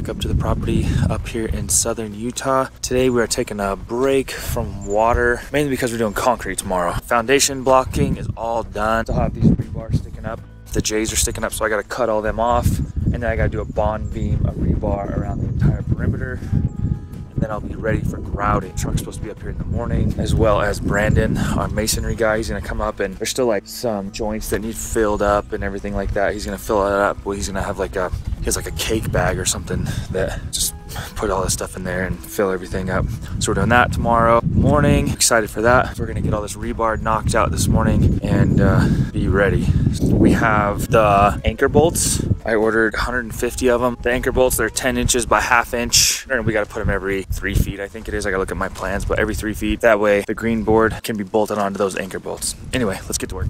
back up to the property up here in southern Utah. Today we are taking a break from water, mainly because we're doing concrete tomorrow. Foundation blocking is all done. Still have these rebars sticking up. The J's are sticking up, so I gotta cut all them off. And then I gotta do a bond beam, a rebar around the entire perimeter and then I'll be ready for grouting. Truck's supposed to be up here in the morning, as well as Brandon, our masonry guy. He's gonna come up and there's still like some joints that need filled up and everything like that. He's gonna fill it up. Well, he's gonna have like a, he has like a cake bag or something that just put all this stuff in there and fill everything up. So we're doing that tomorrow morning. Excited for that. We're gonna get all this rebar knocked out this morning and uh, be ready. We have the anchor bolts. I ordered 150 of them. The anchor bolts, they're 10 inches by half inch. And we gotta put them every three feet, I think it is. I gotta look at my plans, but every three feet. That way the green board can be bolted onto those anchor bolts. Anyway, let's get to work.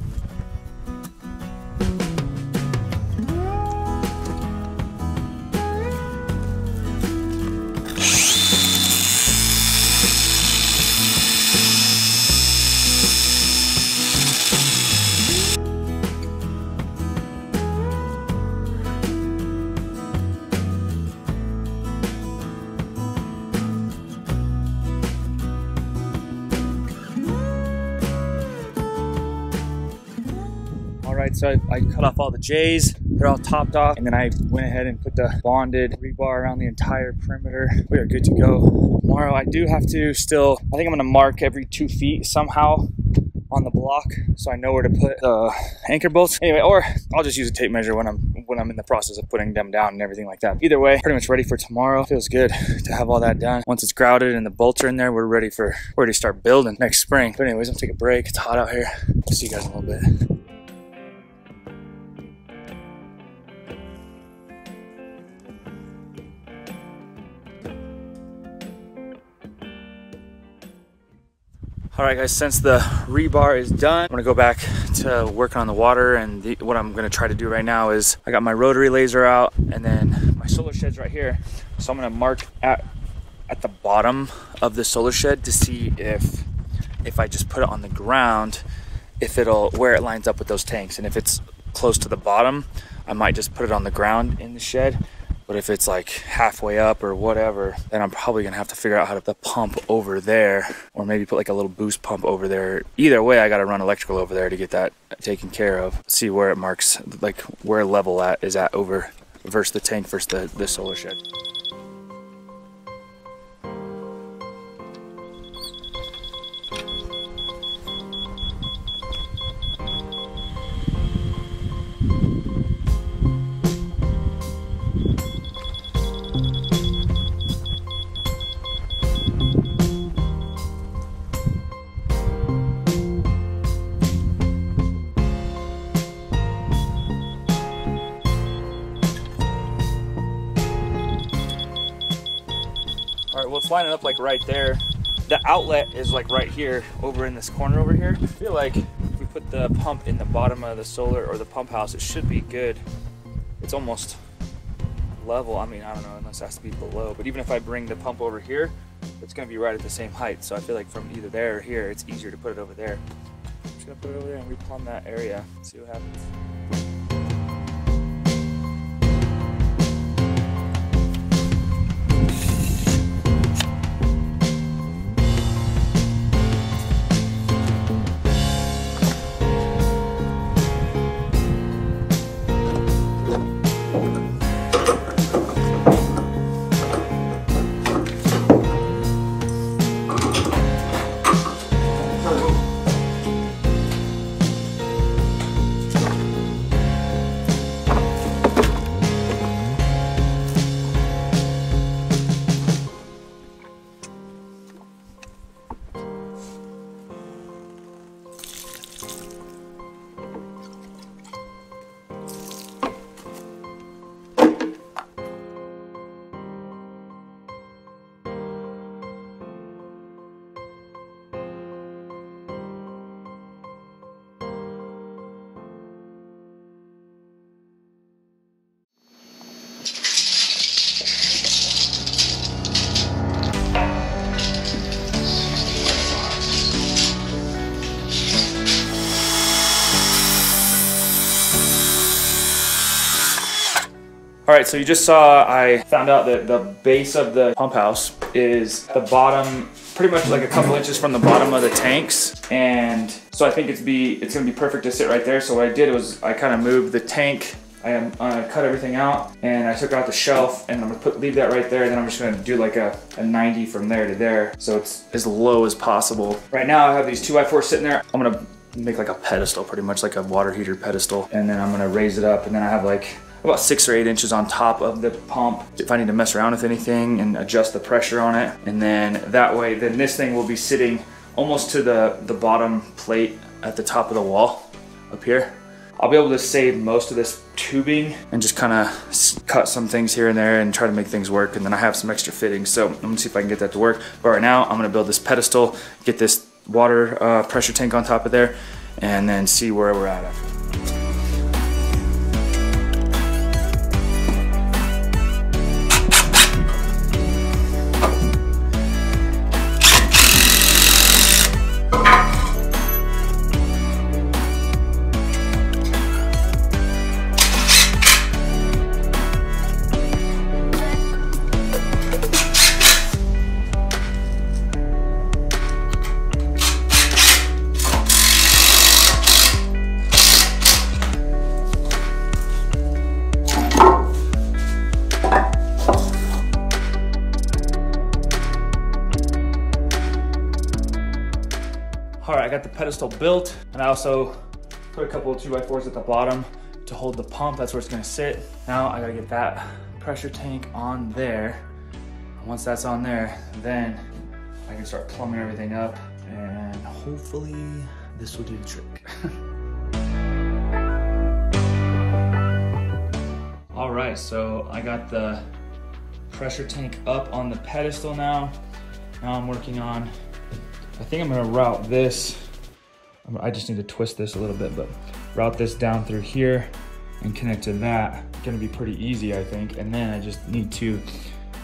So I, I, cut off all the J's. They're all topped off. And then I went ahead and put the bonded rebar around the entire perimeter. We are good to go. Tomorrow I do have to still, I think I'm gonna mark every two feet somehow on the block so I know where to put the anchor bolts. Anyway, or I'll just use a tape measure when I'm when I'm in the process of putting them down and everything like that. Either way, pretty much ready for tomorrow. Feels good to have all that done. Once it's grouted and the bolts are in there, we're ready for we're ready to start building next spring. But anyways, I'm gonna take a break. It's hot out here. See you guys in a little bit. All right guys, since the rebar is done, I'm gonna go back to working on the water and the, what I'm gonna try to do right now is I got my rotary laser out and then my solar shed's right here. So I'm gonna mark at, at the bottom of the solar shed to see if, if I just put it on the ground, if it'll, where it lines up with those tanks. And if it's close to the bottom, I might just put it on the ground in the shed but if it's like halfway up or whatever, then I'm probably gonna have to figure out how to pump over there or maybe put like a little boost pump over there. Either way, I gotta run electrical over there to get that taken care of. See where it marks, like where level at is at over versus the tank versus the, the solar shed. Right there. The outlet is like right here, over in this corner over here. I feel like if we put the pump in the bottom of the solar or the pump house, it should be good. It's almost level. I mean, I don't know, unless it has to be below. But even if I bring the pump over here, it's gonna be right at the same height. So I feel like from either there or here, it's easier to put it over there. I'm just gonna put it over there and replumb that area, see what happens. All right, so you just saw I found out that the base of the pump house is the bottom, pretty much like a couple inches from the bottom of the tanks. And so I think it's be it's gonna be perfect to sit right there. So what I did was I kind of moved the tank I am uh, cut everything out and I took out the shelf and I'm gonna put leave that right there then I'm just gonna do like a, a 90 from there to there so it's as low as possible. Right now I have these 2x4 sitting there. I'm gonna make like a pedestal pretty much like a water heater pedestal and then I'm gonna raise it up and then I have like about six or eight inches on top of the pump if I need to mess around with anything and adjust the pressure on it and then that way then this thing will be sitting almost to the the bottom plate at the top of the wall up here I'll be able to save most of this tubing and just kind of cut some things here and there and try to make things work. And then I have some extra fittings. So I'm gonna see if I can get that to work. But right now I'm gonna build this pedestal, get this water uh, pressure tank on top of there, and then see where we're at after. Pedestal built and I also put a couple of 2x4s at the bottom to hold the pump. That's where it's gonna sit. Now I gotta get that pressure tank on there. once that's on there, then I can start plumbing everything up and hopefully this will do the trick. All right, so I got the pressure tank up on the pedestal now. Now I'm working on I think I'm gonna route this. I just need to twist this a little bit, but route this down through here and connect to that. Gonna be pretty easy, I think. And then I just need to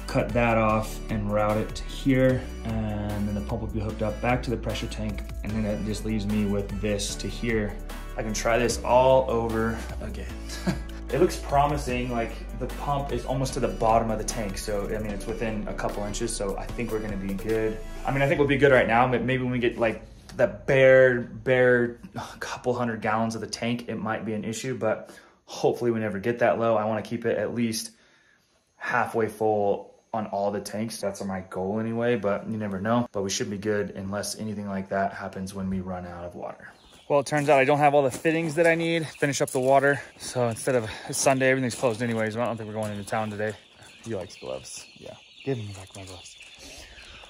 cut that off and route it to here. And then the pump will be hooked up back to the pressure tank. And then it just leaves me with this to here. I can try this all over again. it looks promising, like the pump is almost to the bottom of the tank. So, I mean, it's within a couple inches. So I think we're gonna be good. I mean, I think we'll be good right now, but maybe when we get like the bare, bare oh, couple hundred gallons of the tank, it might be an issue, but hopefully we never get that low. I wanna keep it at least halfway full on all the tanks. That's my goal anyway, but you never know. But we should be good unless anything like that happens when we run out of water. Well, it turns out I don't have all the fittings that I need. Finish up the water. So instead of Sunday, everything's closed anyways. I don't think we're going into town today. He likes gloves. Yeah, give me back my gloves.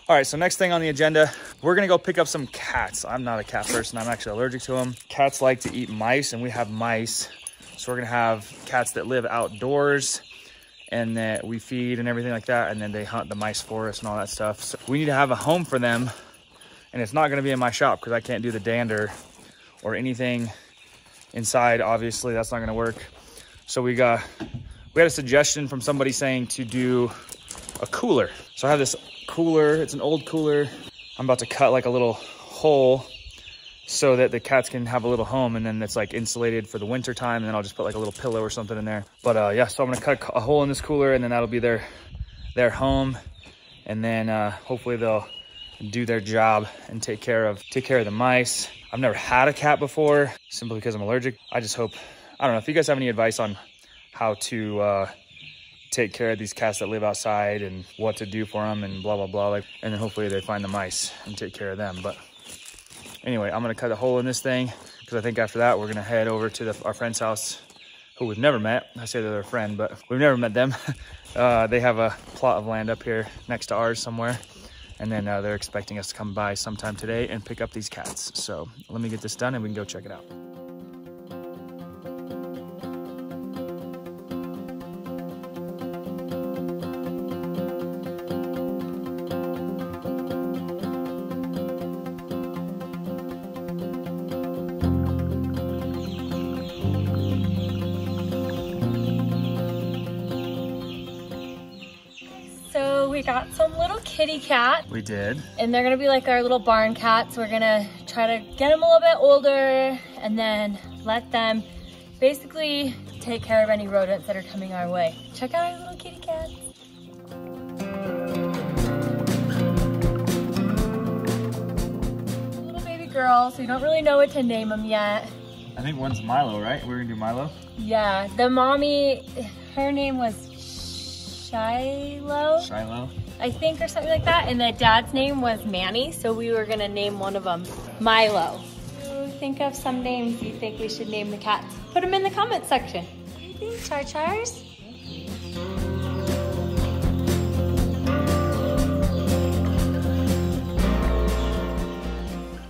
All right, so next thing on the agenda, we're gonna go pick up some cats. I'm not a cat person, I'm actually allergic to them. Cats like to eat mice and we have mice. So we're gonna have cats that live outdoors and that we feed and everything like that. And then they hunt the mice for us and all that stuff. So we need to have a home for them. And it's not gonna be in my shop because I can't do the dander or anything inside. Obviously, that's not gonna work. So we got we had a suggestion from somebody saying to do a cooler. So I have this cooler. It's an old cooler. I'm about to cut like a little hole so that the cats can have a little home and then it's like insulated for the winter time and then I'll just put like a little pillow or something in there. But uh, yeah, so I'm gonna cut a hole in this cooler and then that'll be their, their home. And then uh, hopefully they'll do their job and take care of take care of the mice. I've never had a cat before simply because I'm allergic. I just hope, I don't know, if you guys have any advice on how to uh, take care of these cats that live outside and what to do for them and blah, blah, blah. Like, and then hopefully they find the mice and take care of them. But anyway, I'm gonna cut a hole in this thing because I think after that, we're gonna head over to the, our friend's house who we've never met. I say they're their friend, but we've never met them. Uh, they have a plot of land up here next to ours somewhere and then uh, they're expecting us to come by sometime today and pick up these cats. So let me get this done and we can go check it out. Cat. We did. And they're gonna be like our little barn cats. We're gonna try to get them a little bit older and then let them basically take care of any rodents that are coming our way. Check out our little kitty cats. Little baby girls, so we don't really know what to name them yet. I think one's Milo, right? We're gonna do Milo. Yeah, the mommy, her name was Shiloh, Shiloh. I think, or something like that. And the dad's name was Manny, so we were gonna name one of them Milo. Think of some names you think we should name the cats. Put them in the comment section. What do you think, Char Chars?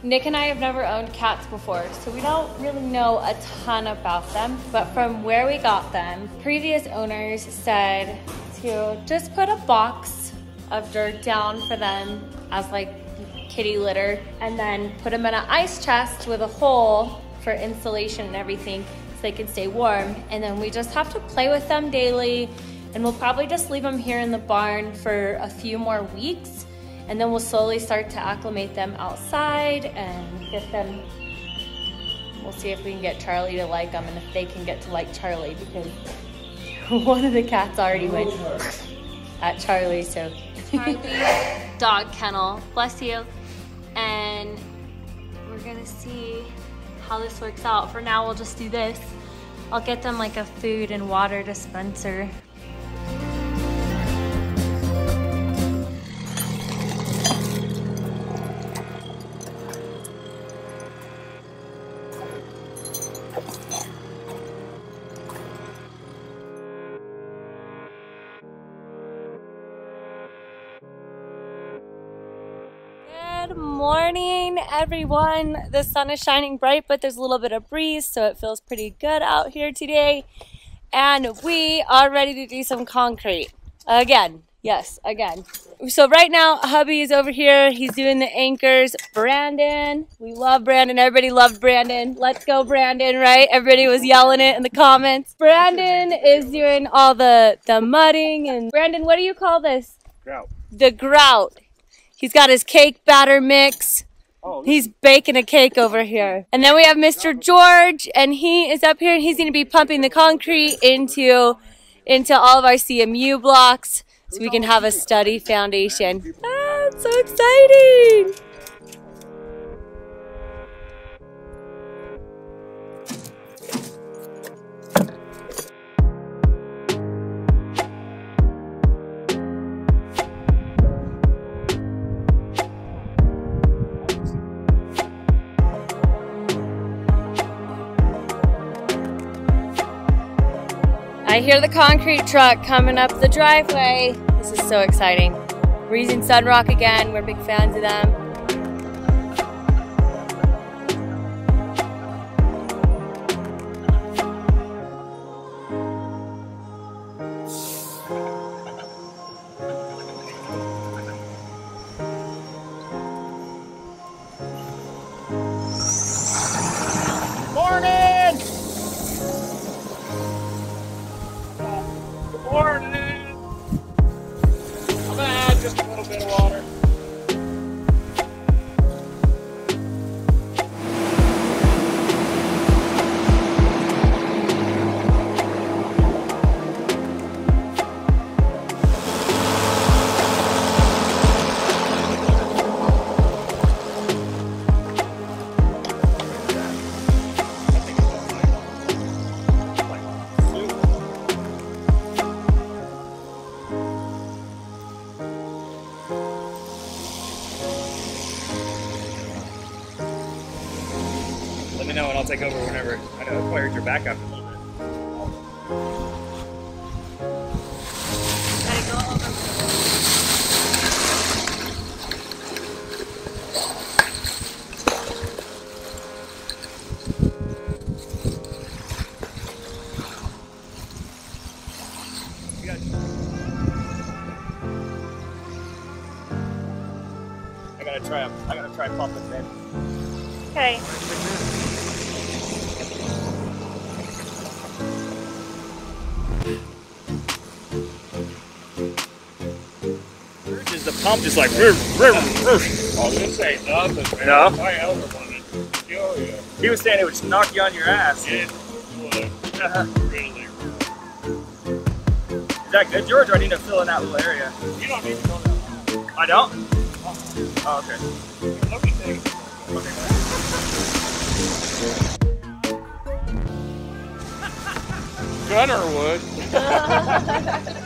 Nick and I have never owned cats before, so we don't really know a ton about them. But from where we got them, previous owners said to just put a box of dirt down for them as like kitty litter and then put them in an ice chest with a hole for insulation and everything so they can stay warm. And then we just have to play with them daily and we'll probably just leave them here in the barn for a few more weeks and then we'll slowly start to acclimate them outside and get them we'll see if we can get Charlie to like them and if they can get to like Charlie because one of the cats already went at Charlie so. Charlie dog kennel bless you. And we're gonna see how this works out. For now we'll just do this. I'll get them like a food and water dispenser everyone. The sun is shining bright, but there's a little bit of breeze, so it feels pretty good out here today. And we are ready to do some concrete. Again, yes, again. So right now, hubby is over here. He's doing the anchors. Brandon, we love Brandon. Everybody loved Brandon. Let's go, Brandon, right? Everybody was yelling it in the comments. Brandon is doing all the, the mudding. And Brandon, what do you call this? Grout. The grout. He's got his cake batter mix. Oh, He's baking a cake over here. And then we have Mr. George, and he is up here, and he's going to be pumping the concrete into, into all of our CMU blocks so we can have a study foundation. Ah, it's so exciting! Hear the concrete truck coming up the driveway. This is so exciting. We're using Sunroc again. We're big fans of them. Pump just like say nothing, man. No? My elder wanted to kill you. He was saying it would knock you on your ass. It would really, that good, George, or I need to fill in that little area? You don't need to go that I don't? Uh-huh. Oh, okay. Let me think. Gunner would.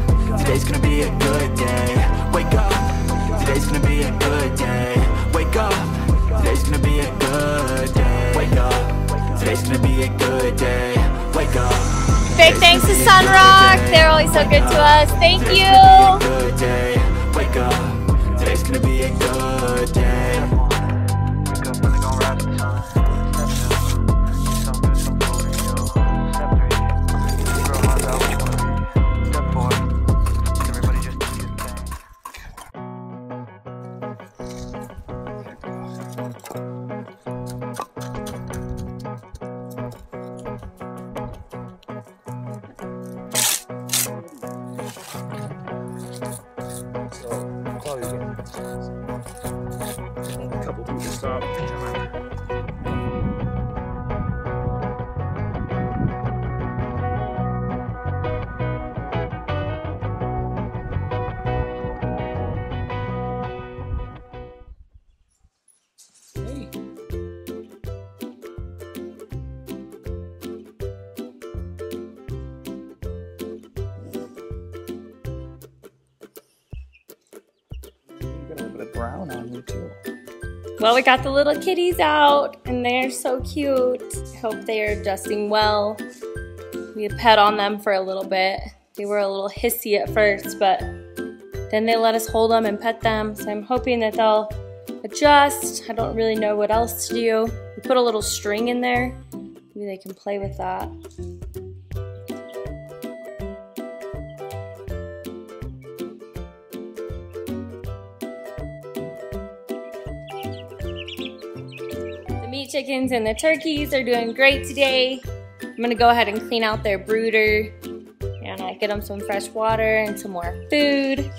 Today's gonna be a good day. Wake up. Today's gonna be a good day. Wake up. Today's gonna be a good day. Wake up. Today's gonna be a good day. Wake up. Big thanks to Sunroc. They're always so good to us. Thank Today's you. Well, we got the little kitties out, and they're so cute. Hope they are adjusting well. We pet on them for a little bit. They were a little hissy at first, but then they let us hold them and pet them. So I'm hoping that they'll adjust. I don't really know what else to do. We put a little string in there. Maybe they can play with that. Chickens and the turkeys are doing great today. I'm gonna go ahead and clean out their brooder and I get them some fresh water and some more food.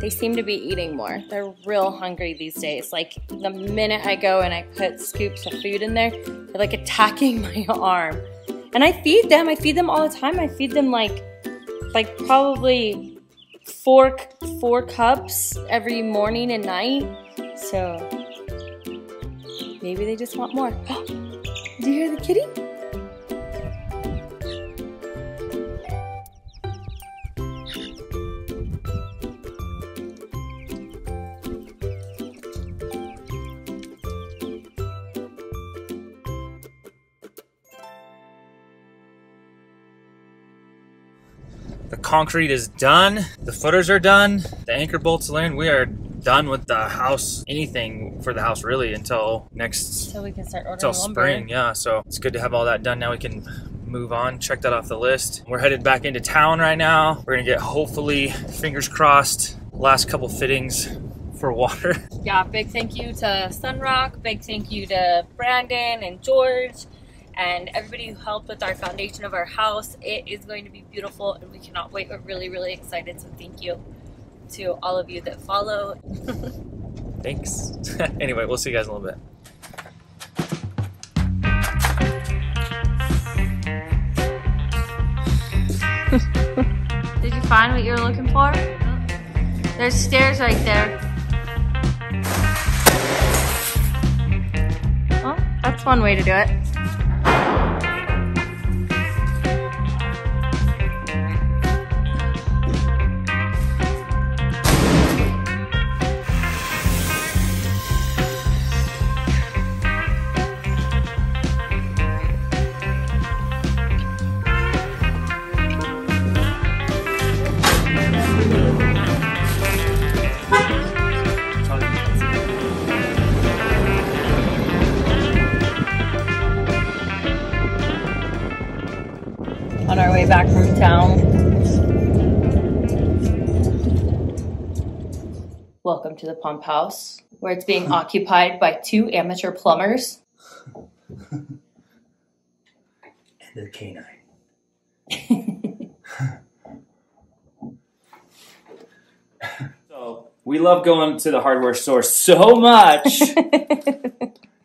They seem to be eating more. They're real hungry these days. Like the minute I go and I put scoops of food in there, they're like attacking my arm. And I feed them. I feed them all the time. I feed them like like probably four four cups every morning and night. So maybe they just want more. Did you hear the kitty? The concrete is done. The footers are done. The anchor bolts are in. We are done with the house. Anything for the house really until next So we can start ordering until spring. Yeah, so it's good to have all that done. Now we can move on. Check that off the list. We're headed back into town right now. We're gonna get hopefully, fingers crossed, last couple fittings for water. Yeah, big thank you to Sunroc. Big thank you to Brandon and George and everybody who helped with our foundation of our house. It is going to be beautiful and we cannot wait. We're really, really excited. So thank you to all of you that follow. Thanks. anyway, we'll see you guys in a little bit. Did you find what you were looking for? There's stairs right there. Well, that's one way to do it. Welcome to the pump house, where it's being occupied by two amateur plumbers. They're canine. so we love going to the hardware store so much.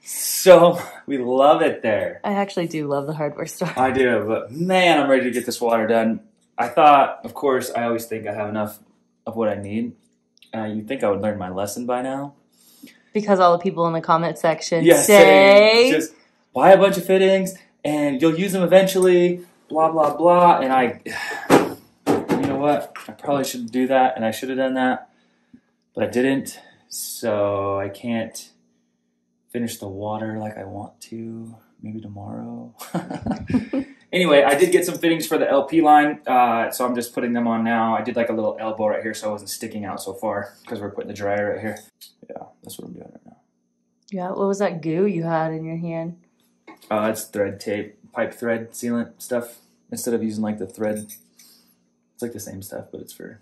so we love it there. I actually do love the hardware store. I do, but man, I'm ready to get this water done. I thought, of course, I always think I have enough of what I need. Uh, you'd think I would learn my lesson by now. Because all the people in the comment section Yeah, say, saying just buy a bunch of fittings and you'll use them eventually. Blah blah blah. And I, you know what? I probably should do that, and I should have done that, but I didn't. So I can't finish the water like I want to. Maybe tomorrow. anyway, I did get some fittings for the LP line, uh, so I'm just putting them on now. I did like a little elbow right here, so I wasn't sticking out so far because we're putting the dryer right here. Yeah, that's what I'm doing right now. Yeah, what was that goo you had in your hand? Uh, it's thread tape, pipe thread sealant stuff. Instead of using like the thread, it's like the same stuff, but it's for.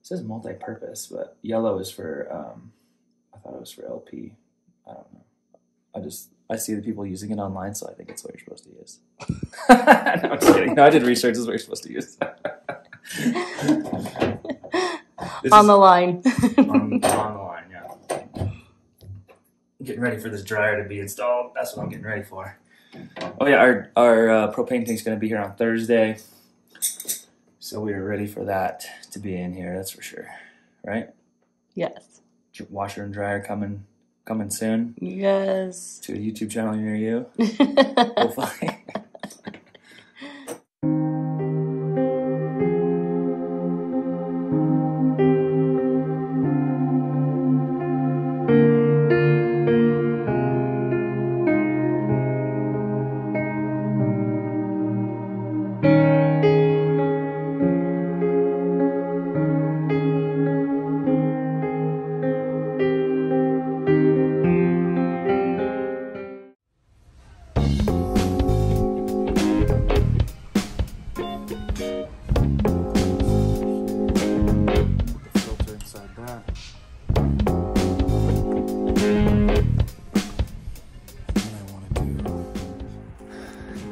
It says multi-purpose, but yellow is for. Um, I thought it was for LP. I don't know. I just I see the people using it online, so I think it's what you're supposed to use. no, I'm just kidding. No, I did research. This is what you're supposed to use. On the line. on, on the line, yeah. Getting ready for this dryer to be installed. That's what I'm getting ready for. Oh yeah, our our uh, propane thing's gonna be here on Thursday, so we are ready for that to be in here. That's for sure, right? yes. Washer and dryer coming coming soon Yes. to a YouTube channel near you. Hopefully.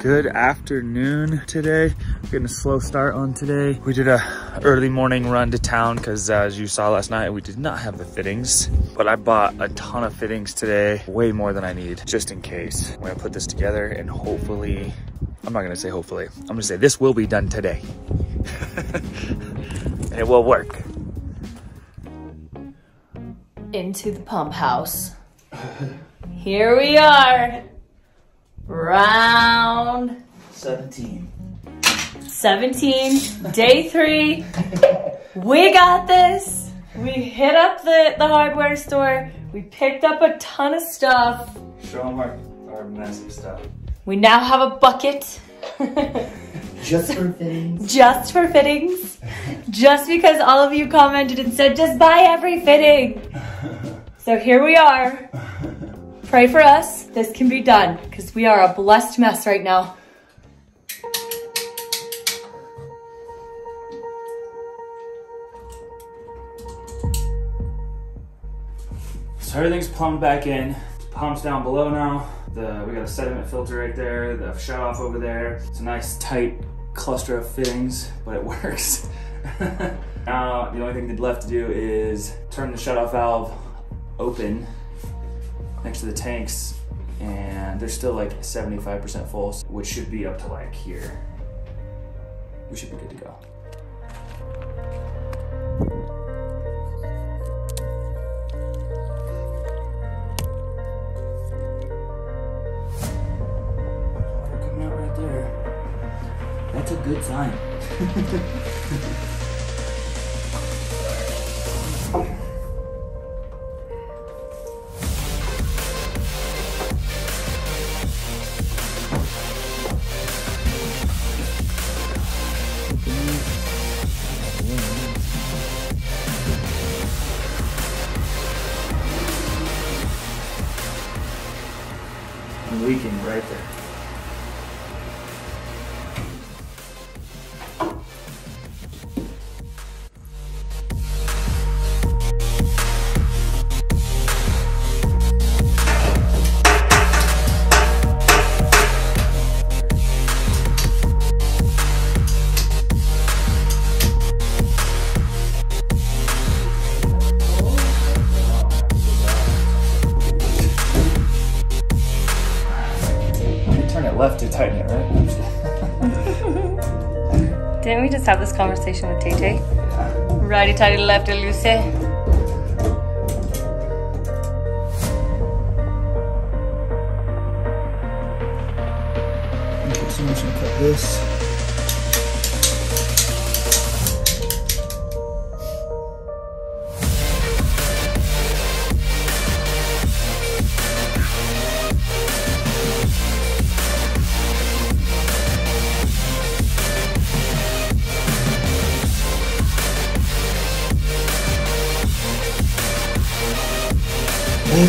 Good afternoon today. We're getting a slow start on today. We did a early morning run to town because uh, as you saw last night, we did not have the fittings, but I bought a ton of fittings today, way more than I need, just in case. I'm gonna put this together and hopefully, I'm not gonna say hopefully, I'm gonna say this will be done today. and it will work. Into the pump house. Here we are. Round 17. 17, day three. We got this. We hit up the, the hardware store. We picked up a ton of stuff. Show them our, our massive stuff. We now have a bucket. Just for fittings. just for fittings. just because all of you commented and said, just buy every fitting. So here we are. Pray for us. This can be done because we are a blessed mess right now. So everything's plumbed back in. Pumps down below now. The we got a sediment filter right there. The shut off over there. It's a nice tight cluster of fittings, but it works. now the only thing left to do is turn the shut off valve open next to the tanks, and they're still like 75% full, which should be up to like here. We should be good to go. Coming out right there. That's a good sign. Right there. Just have this conversation with Tay? Righty tighty, lefty loosey.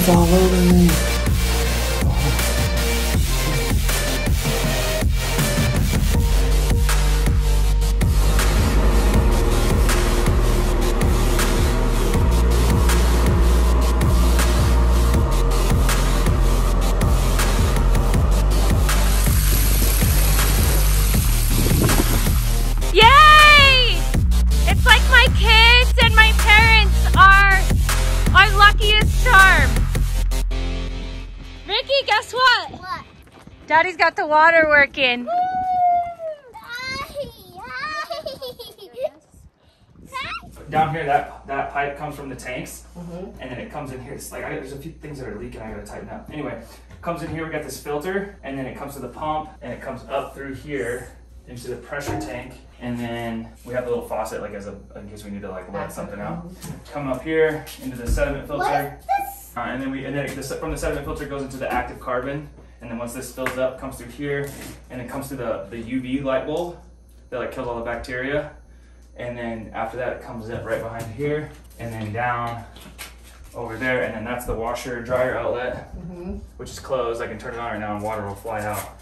All over me. Water working. Down here, that that pipe comes from the tanks, and then it comes in here. It's like I, there's a few things that are leaking. I gotta tighten up. Anyway, comes in here. We got this filter, and then it comes to the pump, and it comes up through here into the pressure tank, and then we have the little faucet, like as a in case we need to like let something out. Come up here into the sediment filter, uh, and then we and then it, this, from the sediment filter goes into the active carbon, and then once this fills up, comes through here, and it comes to the the UV light bulb that like kills all the bacteria. And then after that, it comes in right behind here, and then down over there, and then that's the washer dryer outlet, mm-hmm. which is closed. I can turn it on right now, and water will fly out.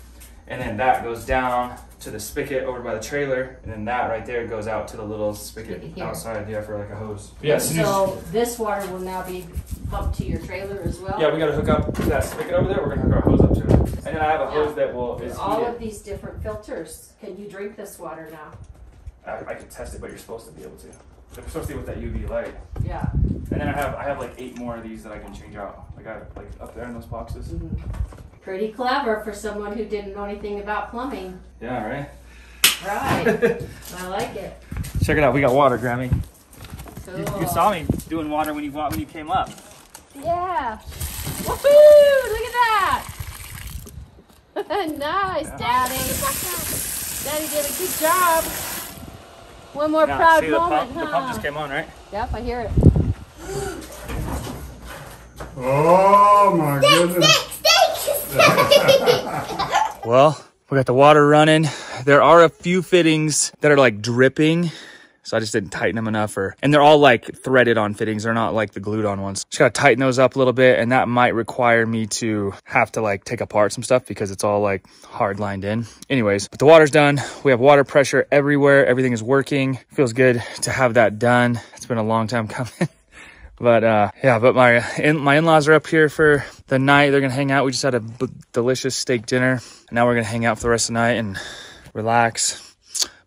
and then that goes down to the spigot over by the trailer, and then that right there goes out to the little spigot Spigot here. outside, yeah, for like a hose. Yeah, as So this water will now be pumped to your trailer as well? yeah, we gotta hook up to that spigot over there. We're gonna hook our hose up to it, and then I have a hose that will is All heated. of these different filters, can you drink this water now? I, I could test it, but you're supposed to be able to. They're supposed to be with that UV light. Yeah. And then I have I have like eight more of these that I can change out. I got like up there in those boxes. Mhm. Pretty clever for someone who didn't know anything about plumbing. Yeah, right. Right. I like it. Check it out. We got water, Grammy. You, Cool. you saw me doing water when you when you came up. Yeah. Woohoo! Look at that. nice, Daddy. Daddy did a good job. One more Now, proud see the moment, pump? huh? The pump just came on, right? Yep, I hear it. Oh my goodness. Well, we got the water running. There are a few fittings that are like dripping. So I just didn't tighten them enough or, and they're all like threaded on fittings. They're not like the glued on ones. Just gotta tighten those up a little bit. And that might require me to have to like take apart some stuff because it's all like hard lined in. Anyways, but the water's done. We have water pressure everywhere. Everything is working. Feels good to have that done. It's been a long time coming. But uh, yeah, but my in, my in-laws are up here for the night. They're gonna hang out. We just had a delicious steak dinner. And now we're gonna hang out for the rest of the night and relax.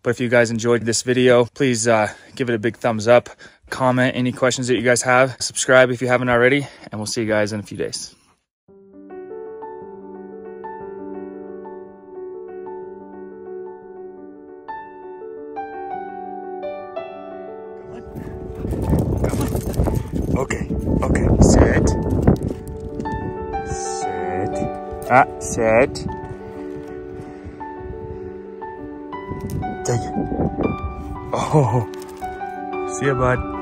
But if you guys enjoyed this video, please uh, give it a big thumbs up. Comment any questions that you guys have. Subscribe if you haven't already, and we'll see you guys in a few days. Come on. Come on. Okay, okay, sit. Sit. Ah, sit. Oh, see ya, bud.